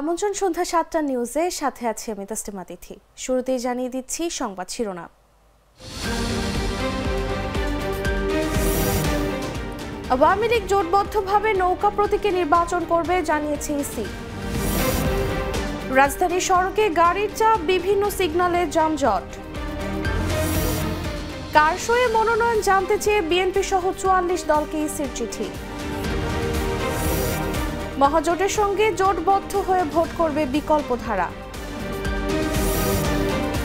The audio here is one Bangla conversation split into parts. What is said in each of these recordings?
আমন্ত্রণ সন্ধ্যা সাতটা নিউজে সাথে আছি আমি তাস্টিমা তিথি। শুরুতেই জানিয়ে দিচ্ছি সংবাদ শিরোনাম। আওয়ামী লীগ জোটবদ্ধভাবে নৌকা প্রতীকে নির্বাচন করবে জানিয়েছে ইসি। রাজধানী সড়কে গাড়ির চাপ, বিভিন্ন সিগন্যালে যানজট। কারশোয়ে মনোনয়ন জানতে চেয়ে বিএনপি সহ চুয়াল্লিশ দলকে ইসির চিঠি। মহাজোটের সঙ্গে জোটবদ্ধ হয়ে ভোট করবে বিকল্প ধারা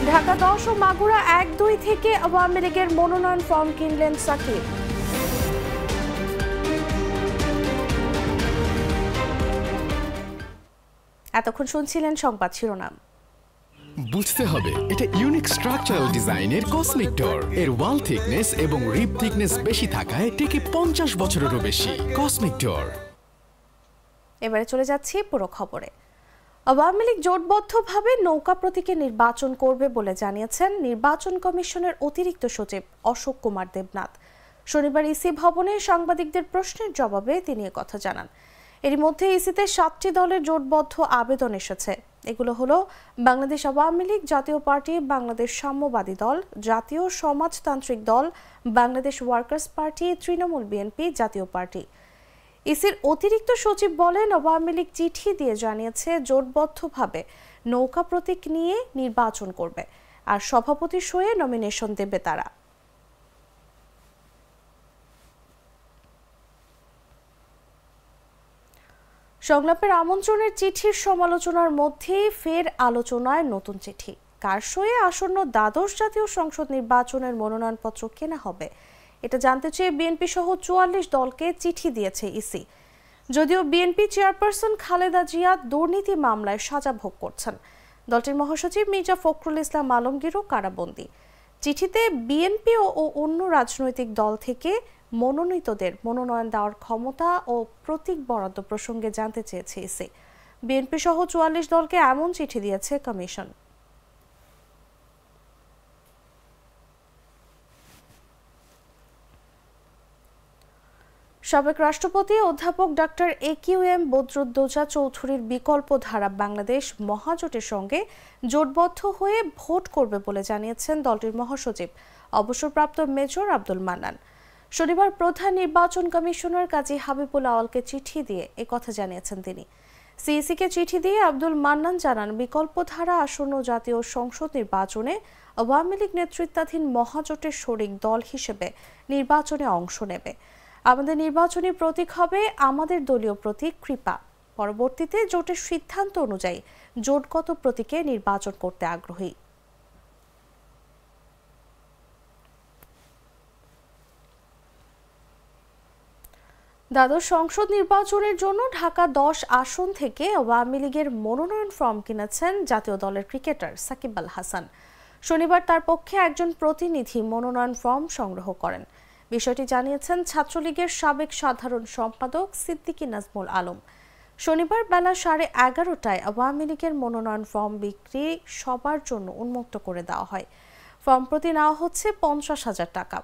ঢাকা দশ ও মাগুরা এক দুই থেকে আওয়ামী লীগের মনোনয়ন ফর্ম কিনলেন সাকিব। এতক্ষণ শুনছিলেন সংবাদ শিরোনাম। বুঝতে হবে, এটা ইউনিক স্ট্রাকচারাল ডিজাইনের কসমিক ডোর এর ওয়াল থিকনেস এবং রিপ থিকনেস বেশি থাকায় টিকে পঞ্চাশ বছরেরও বেশি। কসমিক ডোর এবারে চলে যাচ্ছি পুরো খবরে। আওয়ামী লীগ জোটবদ্ধভাবে নৌকা প্রতীকে নির্বাচন করবে বলে জানিয়েছেন নির্বাচন কমিশনের অতিরিক্ত সচিব অশোক কুমার দেবনাথ। শনিবার ইসি ভবনে সাংবাদিকদের প্রশ্নের জবাবে তিনি কথা জানান। এর মধ্যে ইসিতে সাতটি দলের জোটবদ্ধ আবেদন এসেছে। এগুলো হলো বাংলাদেশ আওয়ামী লীগ জাতীয় পার্টি, বাংলাদেশ সাম্যবাদী দল, জাতীয় সমাজতান্ত্রিক দল, Bangladesh workers party, Trinamool BNP জাতীয় পার্টি। ইসির অতিরিক্ত সচিব বলেন, আওয়ামী লীগ চিঠি দিয়ে জানিয়েছে, জোটবদ্ধভাবে নৌকা প্রতীক নিয়ে নির্বাচন করবে। আর সভাপতি সয়ে নমিনেশন দেবে তারা। সংলাপের আমন্ত্রণের চিঠির সমালোচনার মধ্যে ফের আলোচনায় নতুন চিঠি। কারশোয়ে আসন্ন দ্বাদশ জাতীয় সংসদ নির্বাচনের মনোনয়নপত্র কেনা হবে? এটা জানতে চেয়ে বিএনপি সহ চুয়াল্লিশ দলকে চিঠি দিয়েছে ইসি। যদিও বিএনপি চেয়ারপারসন খালেদা জিয়া দুর্নীতি মামলায় সাজা ভোগ করছেন। দলটির মহাসচিব মির্জা ফখরুল ইসলাম আলমগীরও কারাবন্দী। চিঠিতে বিএনপি ও অন্য রাজনৈতিক দল থেকে মনোনীতদের মনোনয়ন দেওয়ার ক্ষমতা ও প্রতীক বরাদ্দ প্রসঙ্গে জানতে চেয়েছে ইসি। বিএনপি সহ চুয়াল্লিশ দলকে এমন চিঠি দিয়েছে কমিশন। সাবেক রাষ্ট্রপতি অধ্যাপক doctor A Q M Badruddoza চৌধুরীর বিকল্প ধারা বাংলাদেশ মহাজোটের সঙ্গে জোটবদ্ধ হয়ে ভোট করবে বলে জানিয়েছেন দলটির মহাসচিব। অবসরপ্রাপ্ত মেজর আব্দুল মান্নান। শনিবার প্রধান নির্বাচন কমিশনার কাজী হাবিবুল আওয়ালকে চিঠি দিয়ে কথা জানিয়েছেন তিনি। সিইসিকে চিঠি দিয়ে আব্দুল মান্নান জানান বিকল্প ধারা আসন্ন জাতীয় সংসদ নির্বাচনে আওয়ামী লীগ নেতৃত্বাধীন মহাজোটের শরিক দল হিসেবে নির্বাচনে অংশ নেবে। আমাদের নির্বাচনী প্রতীক হবে আমাদের দলীয় প্রতীক কৃপা। পরবর্তীতে জোটের সিদ্ধান্ত অনুযায়ী জোটগত প্রতীকে নির্বাচন করতে আগ্রহী। দ্বাদশ সংসদ নির্বাচনের জন্য ঢাকা দশ আসন থেকে আওয়ামী লীগের মনোনয়ন ফর্ম কিনেছেন জাতীয় দলের ক্রিকেটার সাকিব আল হাসান। শনিবার তার পক্ষে একজন প্রতিনিধি মনোনয়ন ফর্ম সংগ্রহ করেন। বিষয়টি জানিয়েছেন ছাত্রলীগের সাবেক সাধারণ সম্পাদক সিদ্দিকী নাজমুল আলম। শনিবার বেলা সাড়ে এগারোটায় আওয়ামী লীগের মনোনয়ন ফর্ম বিক্রি সবার জন্য উন্মুক্ত করে দেওয়া হয়। ফর্ম প্রতি নেওয়া হচ্ছে পঞ্চাশ হাজার টাকা।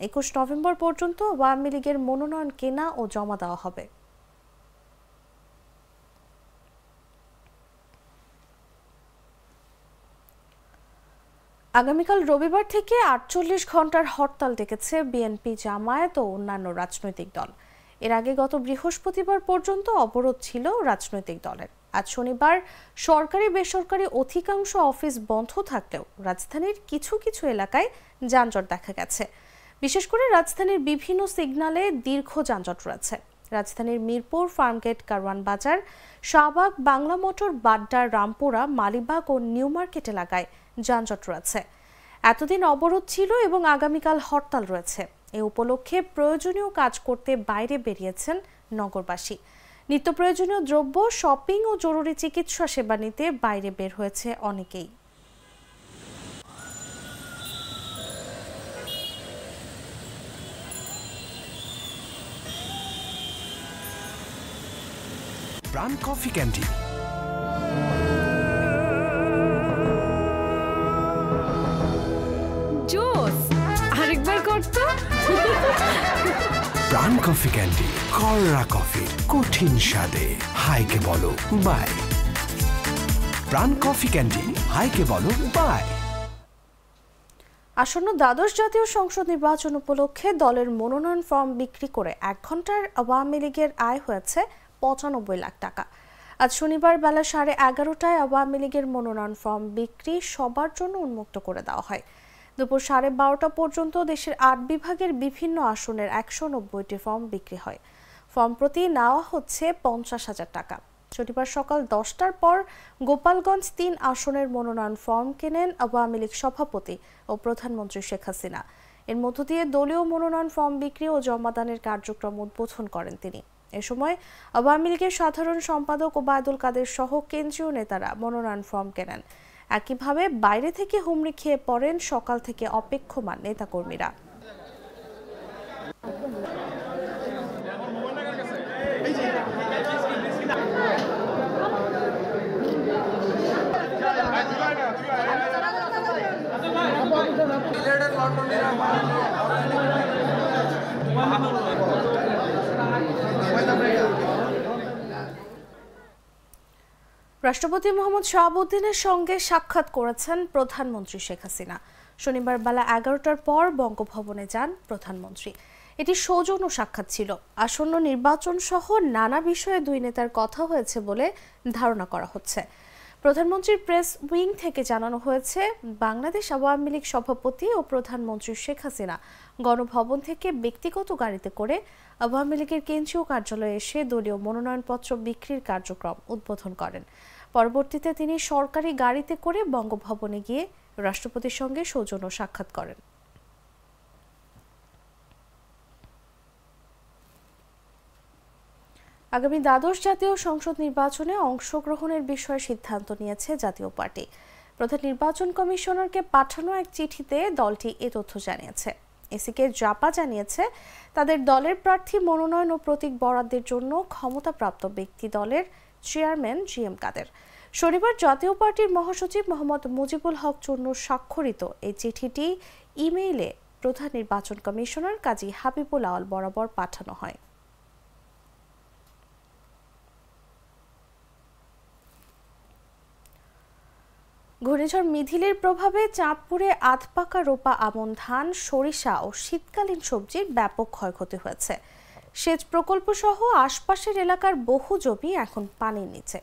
একুশ নভেম্বর পর্যন্ত আওয়ামী লীগের মনোনয়ন কেনা ও জমা দেওয়া হবে। আগামীকাল রবিবার থেকে আটচল্লিশ ঘণ্টার হরতাল ডেকেছে বিএনপি জামায়াত ও অন্যান্য রাজনৈতিক দল। এর আগে গত বৃহস্পতিবার পর্যন্ত অবরোধ ছিল রাজনৈতিক দলের। আজ শনিবার সরকারি বেসরকারি অধিকাংশ অফিস বন্ধ থাকলেও রাজধানীর কিছু কিছু এলাকায় যানজট দেখা গেছে। বিশেষ করে রাজধানীর বিভিন্ন সিগনালে দীর্ঘ যানজট রয়েছে। রাজধানীর মিরপুর, ফার্মগেট, কারওয়ান বাজার, শাহবাগ, বাংলা মোটর, বাড্ডা, রামপুরা, মালিবাগ ও নিউ মার্কেট এলাকায় যানজট রয়েছে। এতদিন অবরোধ ছিল এবং আগামীকাল হরতাল রয়েছে। এ উপলক্ষে প্রয়োজনীয় কাজ করতে বাইরে বেরিয়েছেন নগরবাসী। নিত্য প্রয়োজনীয় দ্রব্য, শপিং ও জরুরি চিকিৎসা সেবা নিতে বাইরে বের হয়েছে অনেকেই। Pran coffee candy Pran coffee candy কররা coffee, কঠিন স্বাদে। হাইকে বলো, বাই। প্রাণ কফি ক্যান্ডি, হাইকে বলো, বাই। আসন্ন দ্বাদশ জাতীয় সংসদ নির্বাচন উপলক্ষে দলের মনোনয়ন ফর্ম বিক্রি করে এক ঘণ্টার আওয়ামী লীগের আয় হয়েছে পঁচানব্বই লাখ টাকা। আজ শনিবার বেলা সাড়ে এগারোটায় আওয়ামী লীগের মনোনয়ন ফর্ম বিক্রি সবার জন্য উন্মুক্ত করে দেওয়া হয়। দুপুর সাড়ে বারোটা পর্যন্ত দেশের আট বিভাগের বিভিন্ন আসনের একশো নব্বইটি ফর্ম বিক্রি হয়। ফর্ম প্রতি নেওয়া হচ্ছে পঞ্চাশ হাজার টাকা। শনিবার সকাল দশটার পর গোপালগঞ্জ তিন আসনের মনোনয়ন ফর্ম কেনেন আওয়ামী লীগ সভাপতি ও প্রধানমন্ত্রী শেখ হাসিনা। এর মধ্য দিয়ে দলীয় মনোনয়ন ফর্ম বিক্রি ও জমাদানের কার্যক্রম উদ্বোধন করেন তিনি। এ সময় আওয়ামী লীগের সাধারণ সম্পাদক ওবায়দুল কাদের সহ কেন্দ্রীয় নেতারা মনোনয়ন ফর্ম কেনেন। একইভাবে বাইরে থেকে হুমড়ি খেয়ে পড়েন সকাল থেকে অপেক্ষমান নেতাকর্মীরা। রাষ্ট্রপতি মোহাম্মদ শাহাবুদ্দিনের সঙ্গে সাক্ষাৎ করেছেন প্রধানমন্ত্রী শেখ হাসিনা। শনিবার বেলা এগারোটার পর বঙ্গভবনে যান প্রধানমন্ত্রী। এটি সৌজন্য সাক্ষাৎ ছিল। আসন্ন নির্বাচন সহ নানা বিষয়ে দুই নেতার কথা হয়েছে বলে ধারণা করা হচ্ছে। প্রধানমন্ত্রীর প্রেস উইং থেকে জানানো হয়েছে, বাংলাদেশ আওয়ামী লীগ সভাপতি ও প্রধানমন্ত্রী শেখ হাসিনা গণভবন থেকে ব্যক্তিগত গাড়িতে করে আওয়ামী লীগের কেন্দ্রীয় কার্যালয়ে এসে দলীয় মনোনয়নপত্র বিক্রির কার্যক্রম উদ্বোধন করেন। পরবর্তীতে তিনি সরকারি গাড়িতে করে বঙ্গভবনে গিয়ে রাষ্ট্রপতির সঙ্গে সৌজন্য সাক্ষাৎ করেন। আগামী দ্বাদশ জাতীয় সংসদ নির্বাচনে অংশগ্রহণের বিষয়ে সিদ্ধান্ত নিয়েছে জাতীয় পার্টি। প্রধান নির্বাচন কমিশনারকে পাঠানো এক চিঠিতে দলটি এ তথ্য জানিয়েছে। এসিকে জাপা জানিয়েছে, তাদের দলের প্রার্থী মনোনয়ন ও প্রতীক বরাদ্দের জন্য ক্ষমতাপ্রাপ্ত ব্যক্তি দলের চেয়ারম্যান জি এম কাদের। শনিবার জাতীয় পার্টির মহাসচিব মোহাম্মদ মুজিবুল হক চূর্ণ স্বাক্ষরিত এই চিঠিটি ইমেইলে প্রধান নির্বাচন কমিশনার কাজী হাবিবুল আওয়াল বরাবর পাঠানো হয়। ঘূর্ণিঝড় মিথিলের প্রভাবে চাঁদপুরে আধপাকা রোপা আমন ধান, সরিষা ও শীতকালীন সবজির ব্যাপক ক্ষয়ক্ষতি হয়েছে। সেচ প্রকল্প সহ আশপাশের এলাকার বহু জমি এখন পানির নিচে।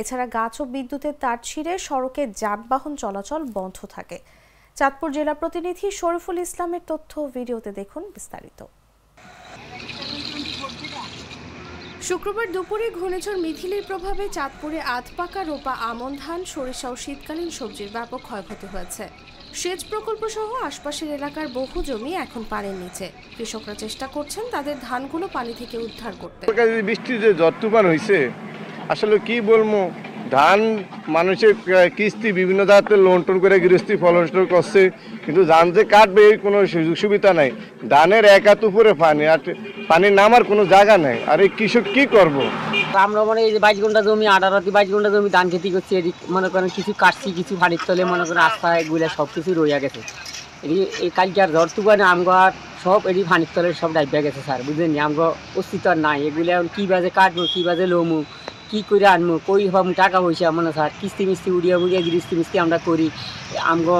এছাড়া গাছ ও বিদ্যুতের তার ছিঁড়ে সড়কে যানবাহন চলাচল বন্ধ থাকে। চাঁদপুর জেলা প্রতিনিধি শরীফুল ইসলামের তথ্য ভিডিওতে দেখুন বিস্তারিত। শুক্রবার দুপুরে ঘূর্ণিঝড় মিথিলির প্রভাবে চাঁদপুরে আধপাকা রোপা আমন ধান, সরিষা ও শীতকালীন সবজির ব্যাপক ক্ষয়ক্ষতি হয়েছে। সেচ প্রকল্প সহ আশপাশের এলাকার বহু জমি এখন পানির নিচে। কৃষকরা চেষ্টা করছেন তাদের ধানগুলো পানি থেকে উদ্ধার করতে। বৃষ্টি যে তুফান হয়েছে আসলে কি বলব? ধান মানুষের কিস্তি বিভিন্ন জাতের লোন টোন করে গৃহস্থী ফলন করছে, কিন্তু ধান যে কাটবে এই কোনো সুযোগ সুবিধা নাই। ধানের এক হাত উপরে পানি, আর পানি নামার কোনো জায়গা নেই। আর এই কৃষক কি করব। আমরা মনে এই যে বাইশ ঘণ্টা জমি আঠারোটি বাইশ ঘণ্টা জমি ধান খেতি করছি, এদিক মনে করেন কিছু কাটছি, কিছু ফাড়ির তলে মনে করেন আস্থা এগুলো সব কিছু রইয়া গেছে। এটি এই কালকে আর ঝড় তুফানে আমগার সব এটি ফানির তলে সব ডাইবা গেছে স্যার, বুঝলেন আমগো অস্তিত্ব আর নাই। এগুলো এখন কী বাজে কাটবো, কী বাজে লমু, কি করে আনব, কই পাবো টাকা পয়সা মনে স্যার। কিস্তি মিস্তি উড়িয়া উড়িয়া গিস্তি মিস্তি আমরা করি। আমগো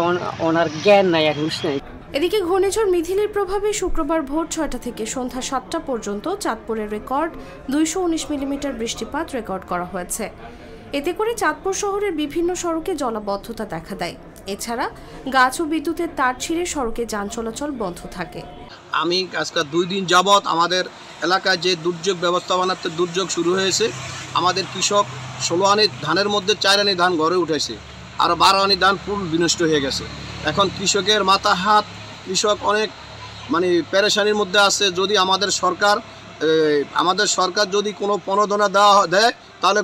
ওনার জ্ঞান নাই আর হুশ নাই এদিকে ঘূর্ণিঝড় মিথিলের প্রভাবে শুক্রবার ভোর ছয়টা থেকে সন্ধ্যা সাতটা পর্যন্ত চাঁদপুরের রেকর্ড দুইশো উনিশ মিলিমিটার বৃষ্টিপাত রেকর্ড করা হয়েছে। এতে করে চাঁদপুর শহরের বিভিন্ন সড়কে জলাবদ্ধতা দেখা দেয়। এছাড়া গাছ ও বিদ্যুতের তার ছিঁড়ে সড়কে যান চলাচল বন্ধ থাকে। আমি আজকাল দুই দিন যাবৎ আমাদের এলাকায় যে দুর্যোগ ব্যবস্থাপনাতে দুর্যোগ শুরু হয়েছে, আমাদের কৃষক ষোলো আনি ধানের মধ্যে চার আনি ধান ঘরে উঠেছে, আর বারো আনি ধান ফুল বিনষ্ট হয়ে গেছে। এখন কৃষকের মাথা হাত কৃষক অনেক মানে পেরেশানির মধ্যে আছে। যদি আমাদের সরকার আমাদের সরকার যদি কোনো প্রণোদনা দেওয়া দেয়, তাহলে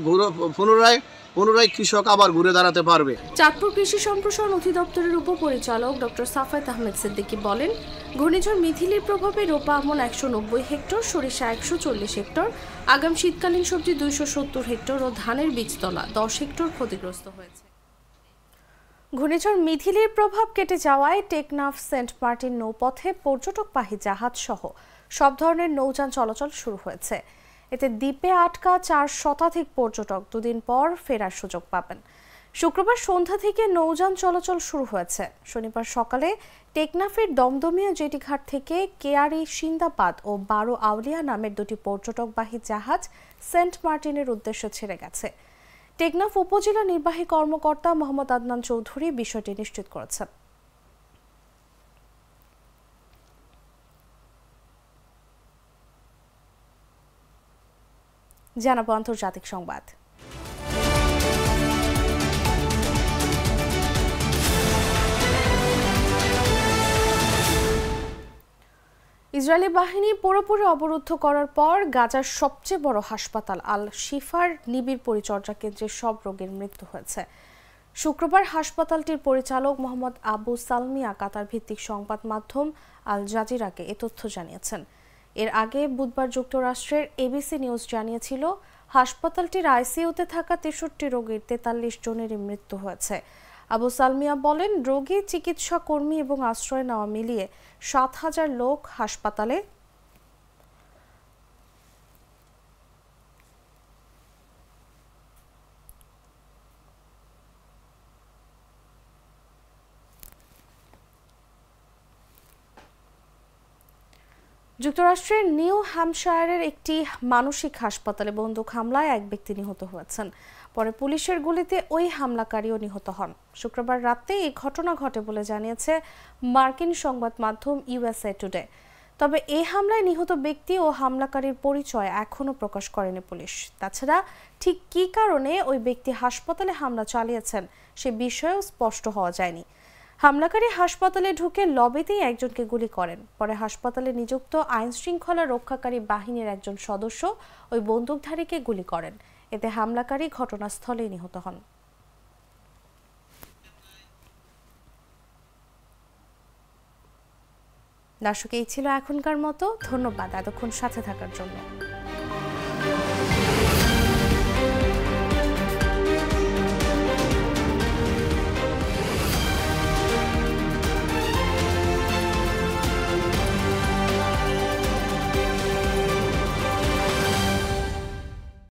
পুনরায় পুনরায় কৃষক আবার ঘুরে দাঁড়াতে পারবে। চাঁদপুর কৃষি সম্প্রসারণ অধিদপ্তরের উপপরিচালক ডক্টর সাফায়েত আহমেদ সিদ্দিকী বলেন, ঘূর্ণিঝড় মিথিলির প্রভাবে রোপা আমন একশো নব্বই হেক্টর, সরিষা একশো চল্লিশ হেক্টর, আগাম শীতকালীন সবজি দুইশো সত্তর হেক্টর ও ধানের বীজতলা দশ হেক্টর ক্ষতিগ্রস্ত হয়েছে। ঘূর্ণিঝড় মিথিলির প্রভাব কেটে যাওয়ায় টেকনাফ সেন্ট মার্টিন নৌপথে পর্যটকবাহী জাহাজ সহ সব ধরনের নৌযান চলাচল শুরু হয়েছে। এতে দ্বীপে আটকা চার শতাধিক পর্যটক দুদিন পর ফেরার সুযোগ পাবেন। শুক্রবার সন্ধ্যা থেকে নৌযান চলাচল শুরু হয়েছে। শনিবার সকালে টেকনাফের দমদমিয়া জেটিঘাট থেকে কেয়ারি সিন্দাবাদ ও বারো আউলিয়া নামের দুটি পর্যটকবাহী জাহাজ সেন্ট মার্টিনের উদ্দেশ্যে ছেড়ে গেছে। টেকনাফ উপজেলা নির্বাহী কর্মকর্তা মোহাম্মদ আদনান চৌধুরী বিষয়টি নিশ্চিত করেছেন। জানাব আন্তর্জাতিক সংবাদ। ইসরায়েলি বাহিনী পুরোপুরি অবরুদ্ধ করার পর গাজার সবচেয়ে বড় হাসপাতাল আল শিফার নিবিড় পরিচর্যা কেন্দ্রে সব রোগীর মৃত্যু হয়েছে। শুক্রবার হাসপাতালটির পরিচালক মোহাম্মদ আবু সালমিয়া কাতার ভিত্তিক সংবাদ মাধ্যম আল জাজিরাকে এ তথ্য জানিয়েছেন। এর আগে বুধবার যুক্তরাষ্ট্রের এবিসি নিউজ জানিয়েছিল, হাসপাতালটির আইসিইউতে থাকা তেষট্টি রোগীর তেতাল্লিশ জনেরই মৃত্যু হয়েছে। আবু সালমিয়া বলেন রোগী চিকিৎসা কর্মী এবং আশ্রয় নেওয়া মিলিয়ে সাত হাজার লোক হাসপাতালে যুক্তরাষ্ট্রের নিউ হ্যাম্পশায়ারের একটি মানসিক হাসপাতালে বন্দুক হামলায় এক ব্যক্তি নিহত হয়েছেন। পরে পুলিশের গুলিতে ওই হামলাকারীও নিহত হন। শুক্রবার রাতে এই ঘটনা ঘটে বলে জানিয়েছে মার্কিন সংবাদ মাধ্যম ইউএসএ টুডে। তবে এই হামলায় নিহত ব্যক্তি ও হামলাকারীর পরিচয় এখনও প্রকাশ করেনি পুলিশ। তাছাড়া ঠিক কী কারণে ওই ব্যক্তি হাসপাতালে হামলা চালিয়েছেন সে বিষয়েও স্পষ্ট হওয়া যায়নি। হামলাকারী হাসপাতালে ঢুকে লবেতেই একজনকে গুলি করেন। পরে হাসপাতালে নিযুক্ত আইন শৃঙ্খলা রক্ষাকারী বাহিনীর একজন সদস্য ওই বন্দুকধারীকে গুলি করেন। এতে হামলাকারী ঘটনাস্থলে নিহত হন। দর্শক, এই ছিল এখনকার মতো। ধন্যবাদ এতক্ষণ সাথে থাকার জন্য।